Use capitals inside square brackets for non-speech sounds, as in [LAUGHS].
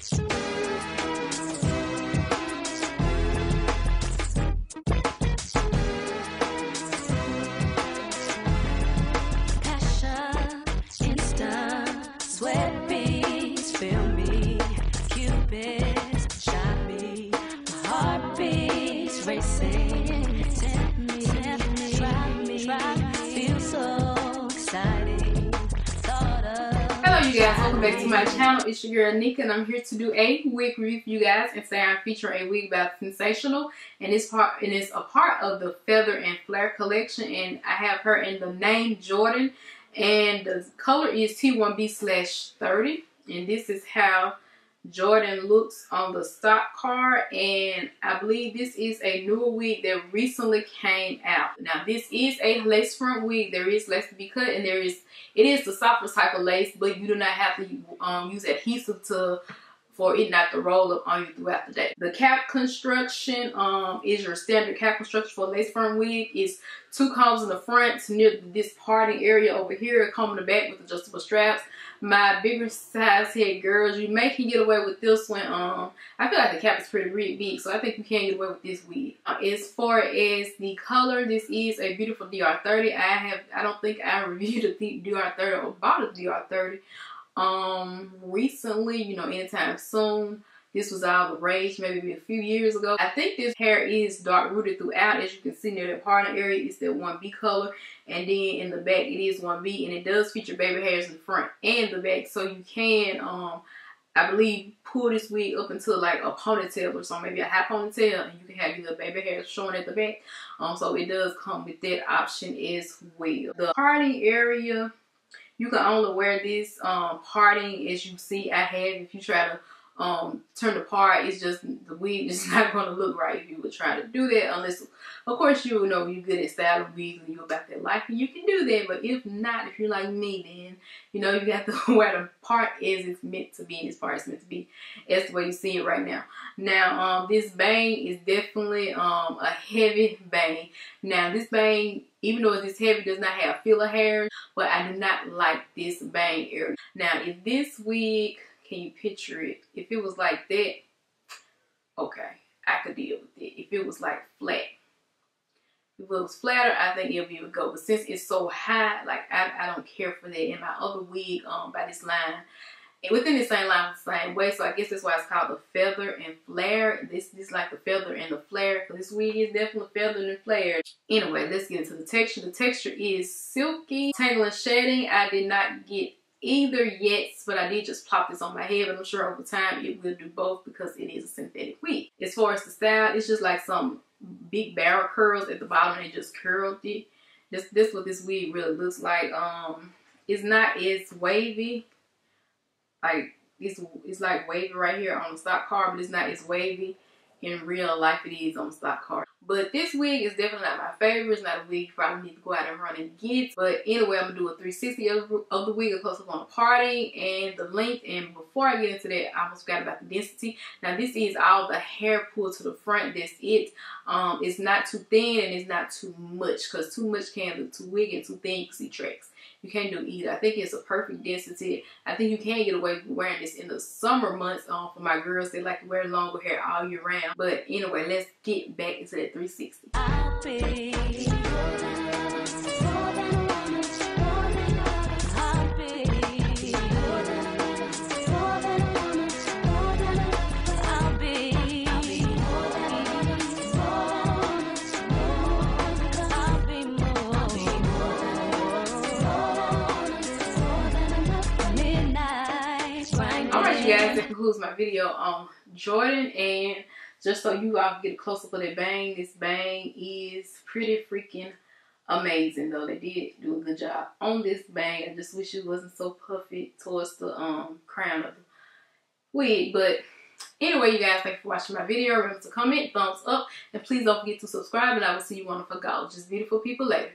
すごい! You guys welcome back to my channel. It's your girl Nekka and I'm here to do a wig review guys and today I'm featuring a wig by Sensationnel and it's part and it's a part of the feather and flare collection and I have her in the name Jordan and the color is T1B slash 30 and this is how Jordan looks on the stock card and I believe this is a newer wig that recently came out. Now this is a lace front wig. There is lace to be cut and there is, it is the softer type of lace but you do not have to um, use adhesive to for it not to roll up on you throughout the day. The cap construction um, is your standard cap construction for a lace front wig. It's two combs in the front near this parting area over here, a comb in the back with adjustable straps my bigger size head girls, you may can get away with this one. Um, I feel like the cap is pretty big, so I think you can get away with this wig. Uh, as far as the color, this is a beautiful DR30. I have, I don't think I [LAUGHS] reviewed a DR30 or bought a DR30 um recently, you know, anytime soon. This was all the rage maybe a few years ago. I think this hair is dark rooted throughout. As you can see near the parting area, it's that 1B color. And then in the back, it is 1B. And it does feature baby hairs in the front and the back. So you can, um, I believe, pull this wig up into like a ponytail or something. Maybe a high ponytail. And you can have your baby hairs showing at the back. Um, so it does come with that option as well. The parting area, you can only wear this um, parting as you see I have. If you try to um, turned apart. It's just the wig is [LAUGHS] not going to look right if you would try to do that unless, of course, you know you're good at styling wigs and you're about that life and you can do that. But if not, if you're like me, then you know you got to [LAUGHS] wear the part as it's meant to be and as far as it's meant to be. That's the way you see it right now. Now, um, this bang is definitely um, a heavy bang. Now, this bang even though it's heavy, does not have filler hair, but I do not like this bang area. Now, if this wig can you picture it? If it was like that, okay, I could deal with it. If it was like flat, if it was flatter, I think it'll be to go. But since it's so high, like I, I don't care for that. In my other wig, um, by this line, and within the same line, the same way. So I guess that's why it's called the feather and flare. This this like the feather and the flare. This wig is definitely feather and flared. Anyway, let's get into the texture. The texture is silky, tangling shedding. I did not get either yet, but I did just plop this on my head, but I'm sure over time it will do both because it is a synthetic wig. As far as the style, it's just like some big barrel curls at the bottom and they just curled it. This this what this wig really looks like. Um it's not as wavy. Like it's it's like wavy right here on the stock card, but it's not as wavy in real life it is on the stock card. But this wig is definitely not my favorite. It's not a wig you probably need to go out and run and get. But anyway, I'm going to do a 360 of, the wig, a close up on the parting and the length. And before I get into that, I almost forgot about the density. Now, this is all the hair pulled to the front. That's it. Um, it's not too thin and it's not too much because too much can look too wig and too thin you see tracks. You can't do either. I think it's a perfect density. I think you can get away with wearing this in the summer months um, for my girls. They like to wear longer hair all year round. But anyway, let's get back into that 360. Guys, that concludes my video on Jordan. And just so you all get a close up of that bang, this bang is pretty freaking amazing though. They did do a good job on this bang. I just wish it wasn't so puffy towards the um crown of the wig. But anyway, you guys, thank you for watching my video. Remember to comment, thumbs up, and please don't forget to subscribe. And I will see you on the for gorgeous, beautiful people later.